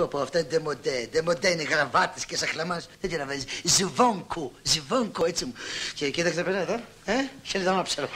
Πω πω, αυτά είναι ντεμοντέ. Ντεμοντέ είναι γραβάτες και σαχλαμάς. Δεν την βάζεις. Ζιβόνκο, ζιβόνκο, έτσι μου. Και κοίταξε πέρα εδώ. Ε, χέρι τα μάψαρο.